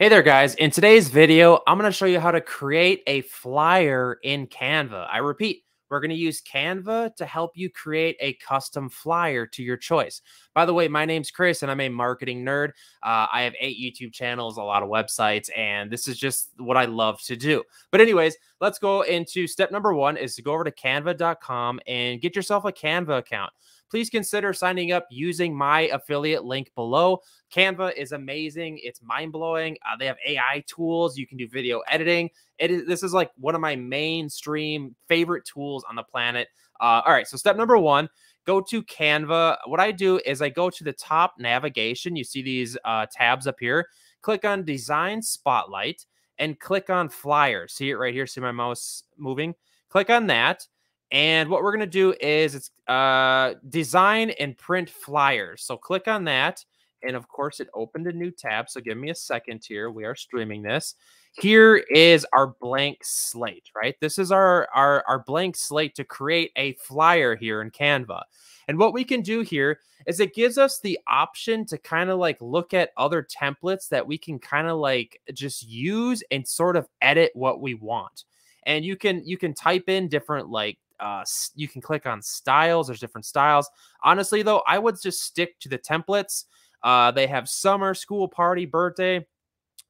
Hey there guys, in today's video, I'm going to show you how to create a flyer in Canva. I repeat, we're going to use Canva to help you create a custom flyer to your choice. By the way, my name's Chris and I'm a marketing nerd. Uh, I have eight YouTube channels, a lot of websites, and this is just what I love to do. But anyways, let's go into step number one is to go over to canva.com and get yourself a Canva account please consider signing up using my affiliate link below. Canva is amazing. It's mind blowing. Uh, they have AI tools. You can do video editing. It is, this is like one of my mainstream favorite tools on the planet. Uh, all right. So, step number one go to Canva. What I do is I go to the top navigation. You see these uh, tabs up here. Click on Design Spotlight and click on Flyer. See it right here. See my mouse moving? Click on that. And what we're going to do is it's uh, design and print flyers. So click on that. And of course, it opened a new tab. So give me a second here. We are streaming this. Here is our blank slate, right? This is our, our, our blank slate to create a flyer here in Canva. And what we can do here is it gives us the option to kind of like look at other templates that we can kind of like just use and sort of edit what we want and you can you can type in different like uh, you can click on styles. There's different styles. Honestly, though, I would just stick to the templates. Uh, they have summer, school, party, birthday.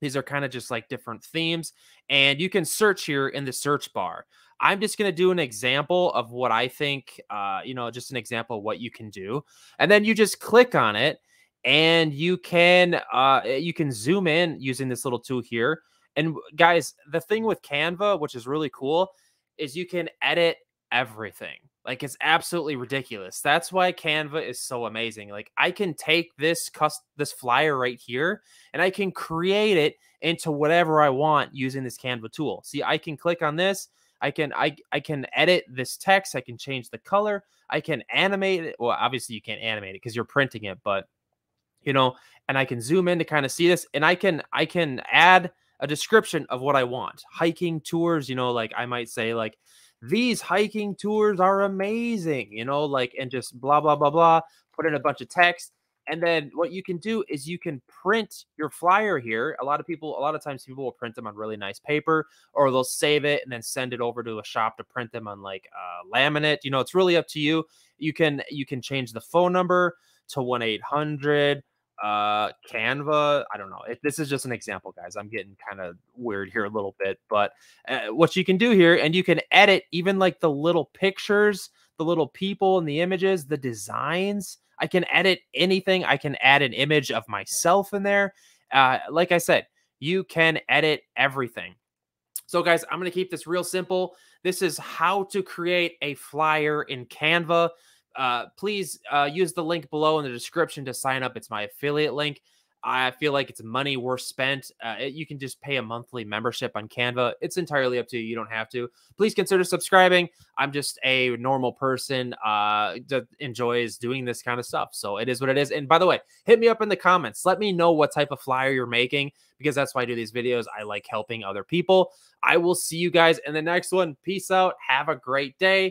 These are kind of just like different themes. And you can search here in the search bar. I'm just going to do an example of what I think, uh, you know, just an example of what you can do. And then you just click on it and you can uh, you can zoom in using this little tool here. And guys, the thing with Canva, which is really cool, is you can edit everything. Like it's absolutely ridiculous. That's why Canva is so amazing. Like I can take this cust this flyer right here and I can create it into whatever I want using this Canva tool. See, I can click on this. I can I I can edit this text. I can change the color. I can animate it. Well, obviously you can't animate it because you're printing it, but you know, and I can zoom in to kind of see this and I can I can add a description of what I want. Hiking tours, you know, like I might say like these hiking tours are amazing, you know, like, and just blah, blah, blah, blah, put in a bunch of text. And then what you can do is you can print your flyer here. A lot of people, a lot of times people will print them on really nice paper or they'll save it and then send it over to a shop to print them on like uh, laminate. You know, it's really up to you. You can, you can change the phone number to 1 800 uh canva i don't know if this is just an example guys i'm getting kind of weird here a little bit but uh, what you can do here and you can edit even like the little pictures the little people and the images the designs i can edit anything i can add an image of myself in there uh like i said you can edit everything. So guys i'm going to keep this real simple this is how to create a flyer in canva uh, please uh, use the link below in the description to sign up. It's my affiliate link. I feel like it's money worth spent. Uh, it, you can just pay a monthly membership on Canva. It's entirely up to you. You don't have to. Please consider subscribing. I'm just a normal person uh, that enjoys doing this kind of stuff. So it is what it is. And by the way, hit me up in the comments. Let me know what type of flyer you're making because that's why I do these videos. I like helping other people. I will see you guys in the next one. Peace out. Have a great day.